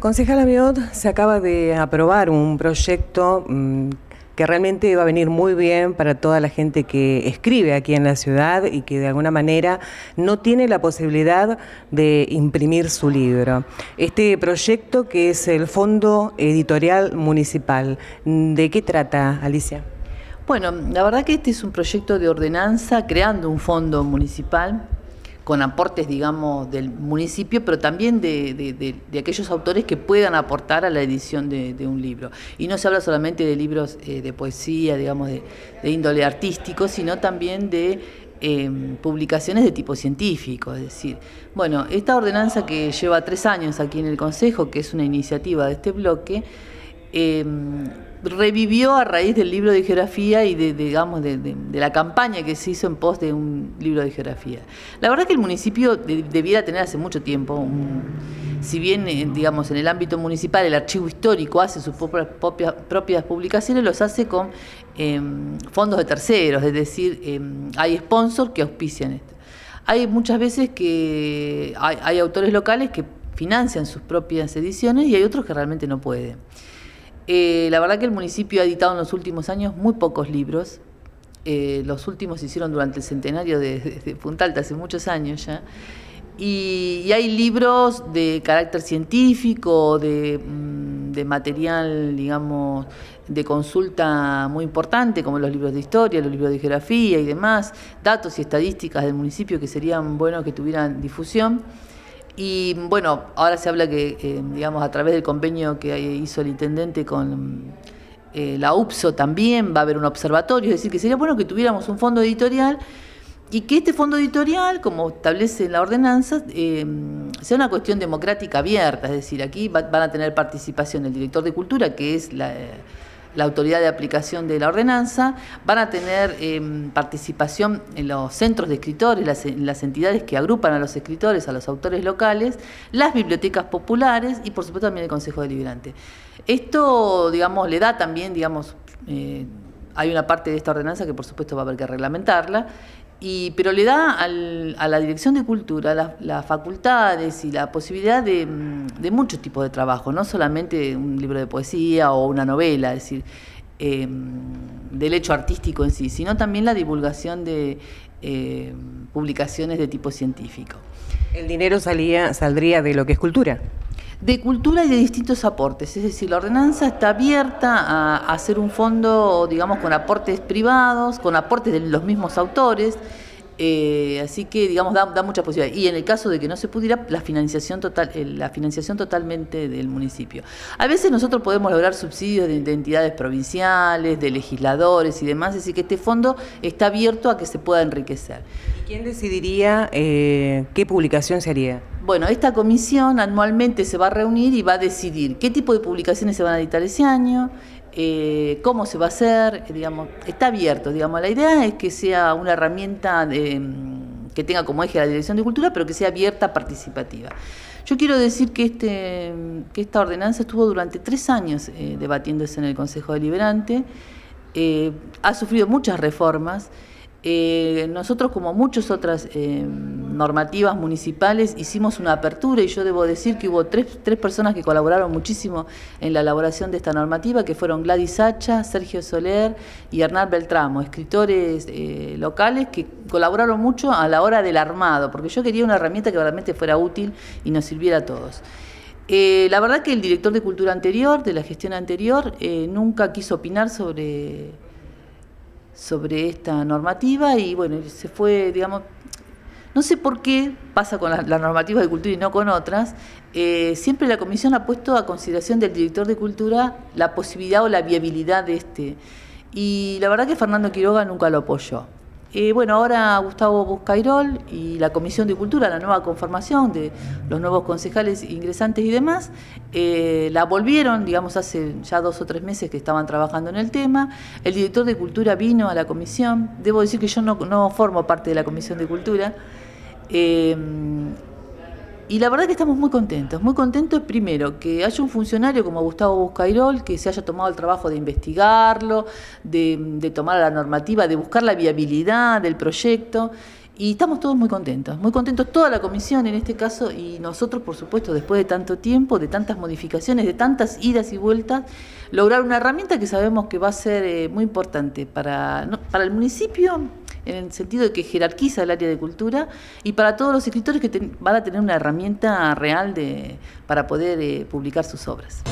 Concejal Aviot, se acaba de aprobar un proyecto mm, que realmente va a venir muy bien para toda la gente que escribe aquí en la ciudad y que de alguna manera no tiene la posibilidad de imprimir su libro. Este proyecto que es el Fondo Editorial Municipal, ¿de qué trata, Alicia? Bueno, la verdad que este es un proyecto de ordenanza creando un fondo municipal con aportes, digamos, del municipio, pero también de, aquellos autores que puedan aportar a la edición de, un libro. Y no se habla solamente de libros eh, de poesía, digamos, de, índole artístico, sino también de em, publicaciones de tipo científico. Es decir, bueno, esta ordenanza que lleva tres años aquí en el Consejo, que es una iniciativa de este bloque, em, revivió a raíz del libro de geografía y de, digamos, de, la campaña que se hizo en pos de un libro de geografía. La verdad que el municipio debiera tener hace mucho tiempo, si bien, eh, digamos, en el ámbito municipal el archivo histórico hace sus propias, publicaciones, los hace con em, fondos de terceros, es decir, em, hay sponsors que auspician esto. Hay muchas veces que hay autores locales que financian sus propias ediciones y hay otros que realmente no pueden. Eh, la verdad que el municipio ha editado en los últimos años muy pocos libros. Eh, los últimos se hicieron durante el centenario de, Punta Alta, hace muchos años ya. Y, hay libros de carácter científico, de, mm, de, material, digamos, de consulta muy importante, como los libros de historia, los libros de geografía y demás, datos y estadísticas del municipio que serían buenos que tuvieran difusión. Y bueno, ahora se habla que, eh, digamos, a través del convenio que hizo el intendente con eh, la UPSO también va a haber un observatorio, es decir, que sería bueno que tuviéramos un fondo editorial y que este fondo editorial, como establece la ordenanza, eh, sea una cuestión democrática abierta, es decir, aquí van a tener participación el director de cultura, que es la la autoridad de aplicación de la ordenanza, van a tener em, participación en los centros de escritores, las, las entidades que agrupan a los escritores, a los autores locales, las bibliotecas populares y por supuesto también el Consejo Deliberante. Esto, digamos, le da también, digamos, eh, hay una parte de esta ordenanza que por supuesto va a haber que reglamentarla, y, pero le da a la Dirección de Cultura las, facultades y la posibilidad de, mm, de, muchos tipos de trabajo, no solamente un libro de poesía o una novela, es decir, em, del hecho artístico en sí, sino también la divulgación de em, publicaciones de tipo científico. ¿El dinero salía, saldría de lo que es cultura? De cultura y de distintos aportes. Es decir, la ordenanza está abierta a, hacer un fondo, digamos, con aportes privados, con aportes de los mismos autores. Eh, así que, digamos, da, da muchas posibilidades. Y en el caso de que no se pudiera, la financiación total, eh, la financiación totalmente del municipio. A veces nosotros podemos lograr subsidios de, entidades provinciales, de legisladores y demás, así que este fondo está abierto a que se pueda enriquecer. ¿Quién decidiría eh, qué publicación se haría? Bueno, esta comisión anualmente se va a reunir y va a decidir qué tipo de publicaciones se van a editar ese año, eh, cómo se va a hacer, digamos, está abierto, digamos, la idea es que sea una herramienta mm, que tenga como eje la Dirección de Cultura, pero que sea abierta, participativa. Yo quiero decir que, este, que esta ordenanza estuvo durante tres años eh, debatiéndose en el Consejo Deliberante, eh, ha sufrido muchas reformas, eh, nosotros, como muchas otras normativas municipales, hicimos una apertura y yo debo decir que hubo tres, personas que colaboraron muchísimo en la elaboración de esta normativa, que fueron Gladys Hacha, Sergio Soler y Hernán Beltramo, escritores eh, locales que colaboraron mucho a la hora del armado, porque yo quería una herramienta que realmente fuera útil y nos sirviera a todos. la verdad que el director de cultura anterior, de la gestión anterior, nunca quiso opinar sobre sobre esta normativa y bueno, se fue, digamos, no sé por qué pasa con la, normativa de cultura y no con otras, eh, siempre la comisión ha puesto a consideración del director de cultura la posibilidad o la viabilidad de este. Y la verdad que Fernando Quiroga nunca lo apoyó. Eh, bueno, ahora Gustavo Buscairol y la Comisión de Cultura, la nueva conformación de los nuevos concejales ingresantes y demás, eh, la volvieron, digamos, hace ya dos o tres meses que estaban trabajando en el tema. El director de Cultura vino a la comisión. Debo decir que yo no, formo parte de la Comisión de Cultura. Eh, y la verdad que estamos muy contentos, muy contentos primero que haya un funcionario como Gustavo Buscairol que se haya tomado el trabajo de investigarlo, de, tomar la normativa, de buscar la viabilidad del proyecto. Y estamos todos muy contentos, muy contentos toda la comisión en este caso y nosotros, por supuesto, después de tanto tiempo, de tantas modificaciones, de tantas idas y vueltas, lograr una herramienta que sabemos que va a ser eh, muy importante para, para el municipio, en el sentido de que jerarquiza el área de cultura, y para todos los escritores que van a tener una herramienta real de, para poder eh, publicar sus obras.